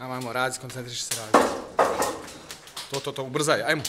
Ajmo, ajmo, radi, koncentriši se, radi. To, to, to, ubrzaj, ajmo.